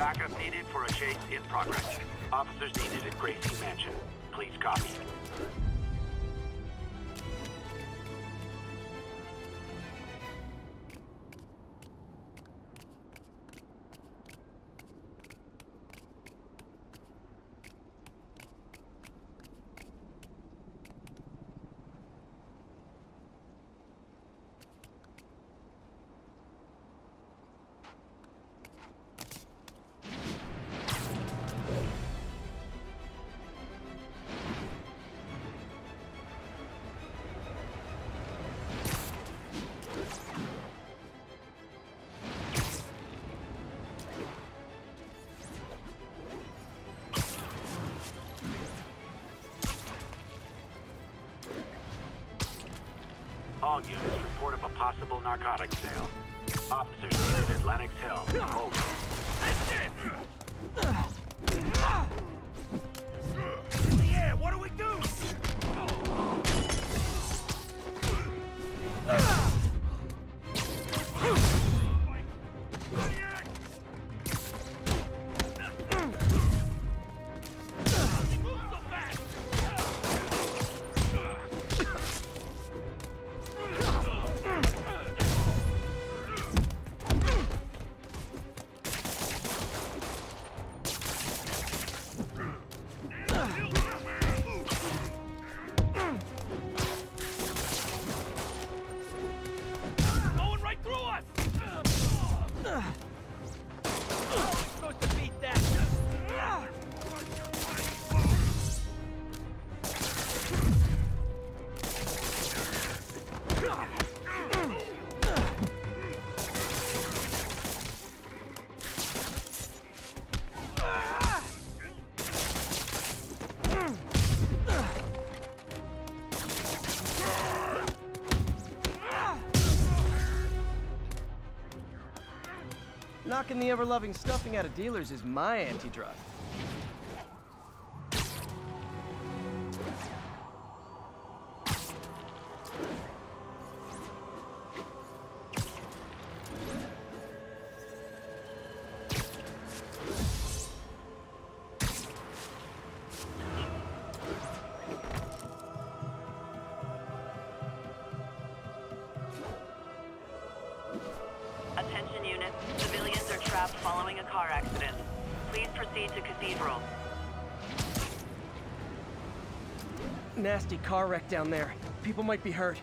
Backup needed for a chase in progress. Officers needed at Gracie Mansion. Please copy. All units report of a possible narcotics sale. Officers needed at Lenox Hill. Over. Going Knocking the ever-loving stuffing out of dealers is my anti-drug. Proceed to Cathedral. Nasty car wreck down there. People might be hurt.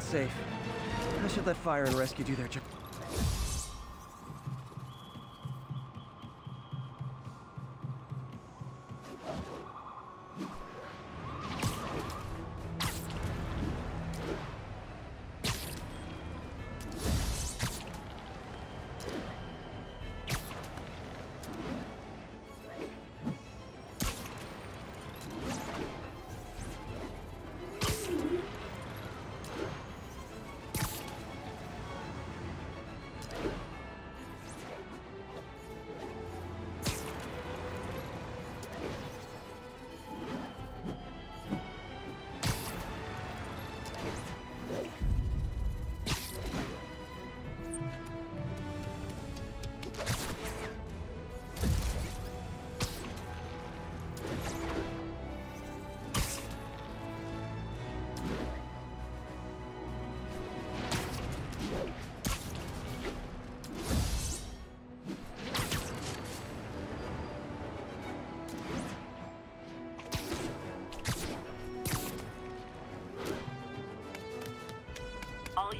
Safe. I should let fire and rescue do their job. All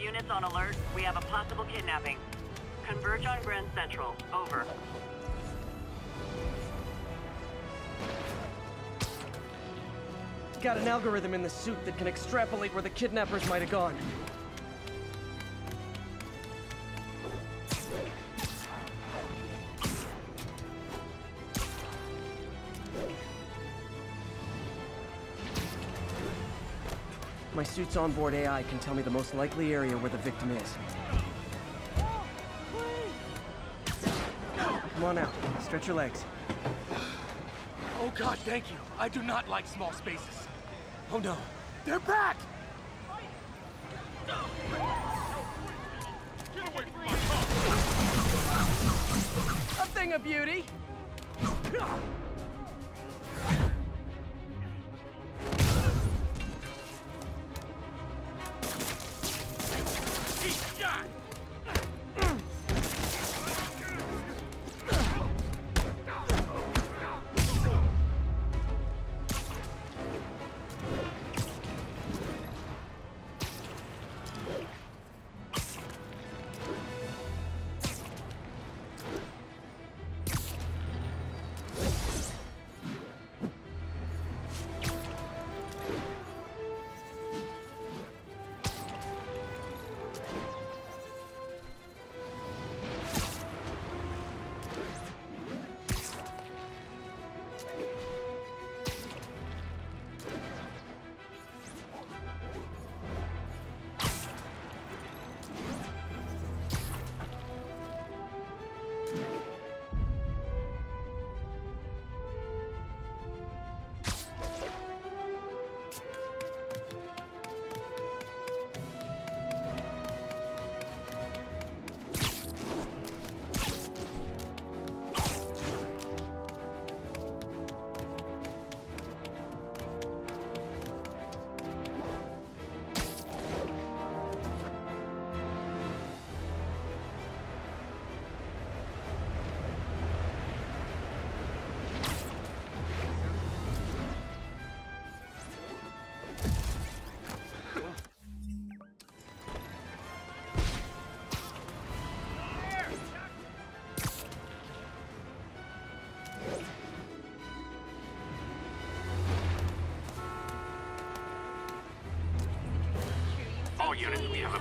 units on alert. We have a possible kidnapping. Converge on Grand Central. Over. Got an algorithm in the suit that can extrapolate where the kidnappers might have gone. My suit's onboard AI can tell me the most likely area where the victim is. Come on out. Stretch your legs. Oh god, thank you. I do not like small spaces. Oh no, they're back! A thing of beauty!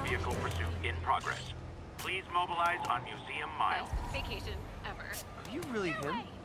Units, we have a vehicle pursuit in progress. Please mobilize on Museum Mile. Best vacation ever. Are you really him?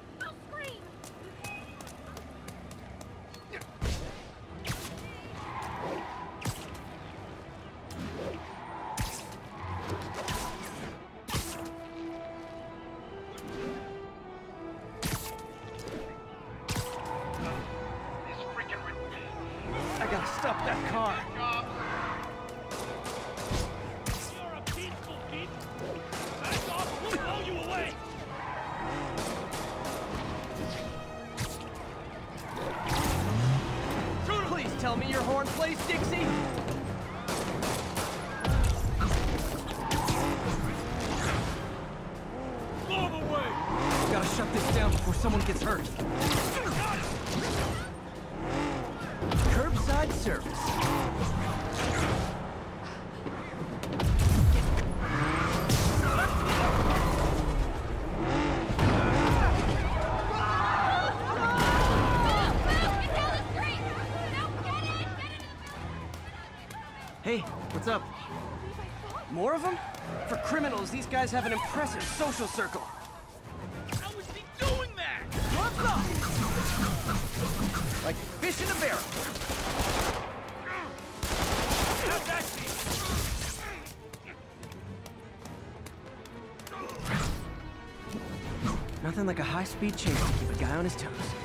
Shut this down before someone gets hurt. Curbside service. Hey, what's up? More of them? For criminals, these guys have an impressive social circle. Like fish in a barrel. Nothing like a high-speed chase to keep a guy on his toes.